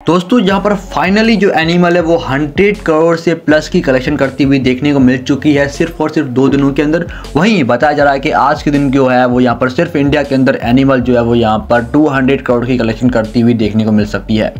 दोस्तों, यहाँ पर फाइनली जो एनिमल है, वो 100 करोड़ से प्लस की कलेक्शन करती हुई देखने को मिल चुकी है सिर्फ़ और सिर्फ़ दो दिनों के अंदर। वहीं बताया जा रहा है कि आज के दिन जो है, वो यहाँ पर सिर्फ़ इंडिया के अंदर एनिमल जो है, वो यहाँ पर 200 करोड़ की कलेक्शन करती हुई देखने को मिल सकती है।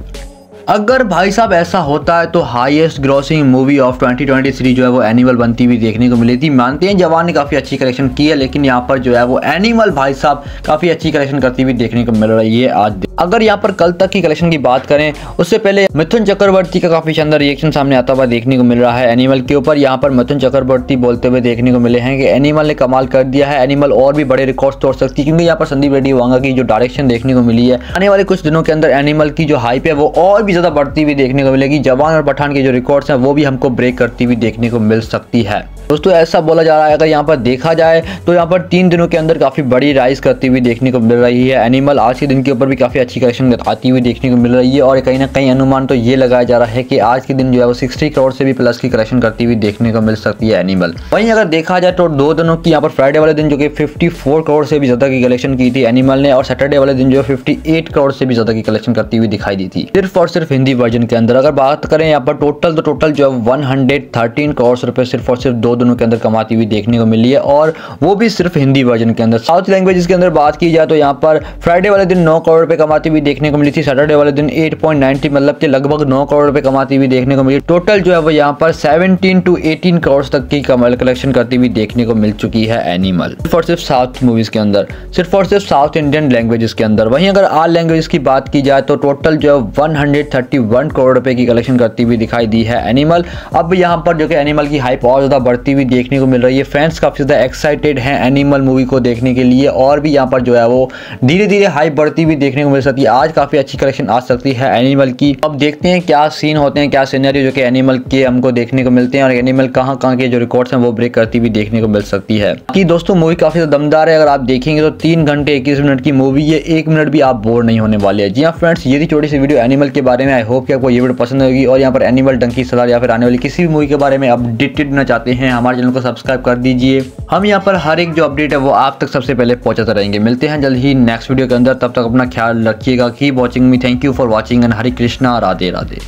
अगर भाई साहब ऐसा होता है तो हाईएस्ट ग्रॉसिंग मूवी ऑफ़ 2023 जो है, वो एनिमल बनती हुई देखने को मिली थी। मानते हैं, जवान ने काफ़ी अच्छी कलेक्शन की है, लेकिन यहाँ पर जो है, वो एनिमल भाई साहब काफ़ी अच्छी कलेक्शन करती हुई देखने को मिल रही है आज। अगर यहाँ पर कल तक की कलेक्शन की बात करें, उससे पहले मिथुन चक्रवर्ती का काफ़ी शानदार रिएक्शन सामने आता हुआ देखने को मिल रहा है एनिमल के ऊपर। यहाँ पर मिथुन चक्रवर्ती बोलते हुए देखने को मिले हैं कि एनिमल ने कमाल कर दिया है। एनिमल और भी बड़े रिकॉर्ड तोड़ सकती है, क्योंकि यहाँ पर संदीप रेड्डी वांगा की जो डायरेक्शन देखने को मिली है, आने वाले कुछ दिनों के अंदर एनिमल की जो हाइप है, वो और भी ज़्यादा बढ़ती हुई देखने को मिलेगी। जवान और पठान के जो रिकॉर्ड्स हैं, वो भी हमको ब्रेक करती हुई देखने को मिल सकती है। दोस्तों, ऐसा बोला जा रहा है, अगर यहाँ पर देखा जाए तो यहाँ पर तीन दिनों के अंदर काफ़ी बड़ी राइस करती हुई देखने को मिल रही है। एनिमल आज के दिन के ऊपर भी काफ़ी अच्छी कलेक्शन आती हुई देखने को मिल रही है, और कहीं ना कहीं अनुमान तो ये लगाया जा रहा है कि आज के दिन जो है वो सिक्सटी करोड़ से भी प्लस की कलेक्शन करती हुई देखने को मिल सकती है एनिमल वहीं अगर देखा जाए तो दो दिनों की यहाँ पर फ्राइडे वाले दिन जो कि फिफ्टी करोड़ से भी ज़्यादा की कलेक्शन की थी एनिमल ने, और सैटरडे वाले दिन जो है फिफ्टी करोड़ से भी ज़्यादा की कलेक्शन करती हुई दिखाई दी थी। सिर्फ़ और सिर्फ़ हिंदी वर्जन के अंदर, अगर बात करें यहाँ पर टोटल तो टोटल जो है वन करोड़ रुपए सिर्फ़ और सिर्फ़ दो दिनों के अंदर कमाती हुई देखने को मिली है और वो भी सिर्फ़ हिंदी वर्जन के अंदर। साउथ लैंग्वेज के अंदर बात की जाए तो यहाँ पर फ्राइडे वाले दिन नौ करोड़ रुपए कमाती हुई देखने को मिली थी। सैटरडे वाले दिन एट मतलब कि लगभग नौ करोड़ रुपए कमाती हुई देखने को मिली। टोटल जो है वो यहाँ पर सेवनटीन टू एटीन करोड़ तक की कमल कलेक्शन करती हुई देखने को मिल चुकी है एनिमल सिर्फ़ और सिर्फ़ साउथ मूवीज़ के अंदर, सिर्फ़ और सिर्फ़ साउथ इंडियन लैंग्वेजेस के अंदर। वहीं अगर आल लैंग्वेज की बात की जाए तो टोटल जो है वन करोड़ रुपए की कलेक्शन करती हुई दिखाई दी है एनिमल अब यहाँ पर जो कि एनिमल की हाइप और ज़्यादा बढ़ती हुई देखने को मिल रही है। फैंस काफ़ी ज़्यादा एक्साइटेड हैं एनिमल मूवी को देखने के लिए और भी यहाँ पर जो है वो धीरे धीरे हाइप बढ़ती हुई देखने को मिल सकती है। आज काफ़ी अच्छी कलेक्शन आ सकती है एनिमल की। अब देखते हैं क्या सीन होते हैं, क्या सीनरी जो कि एनिमल के हमको देखने को मिलते हैं और एनिमल कहाँ कहाँ के जो रिकॉर्ड्स हैं वो ब्रेक करती हुई देखने को मिल सकती है। कि दोस्तों मूवी काफ़ी दमदार है। अगर आप देखेंगे तो तीन घंटे इक्कीस मिनट की मूवी है एक मिनट भी आप बोर नहीं होने वाले हैं। जी हाँ फ्रेंड्स ये थी छोटी सी वीडियो एनिमल के बारे में। आई होप कि आपको ये वीडियो पसंद होगी और यहाँ पर एनिमल डंकी सलार या फिर आने वाली किसी भी मूवी के बारे में अपडेटेड ना चाहते हैं। हमारे चैनल को सब्सक्राइब कर दीजिए। हम यहाँ पर हर एक जो अपडेट है वो आप तक सबसे पहले पहुंचाते रहेंगे। मिलते हैं जल्द ही नेक्स्ट वीडियो के अंदर। तब तक अपना ख्याल रखिएगा। Keep watching me thank you for watching and Hari Krishna Radhe Radhe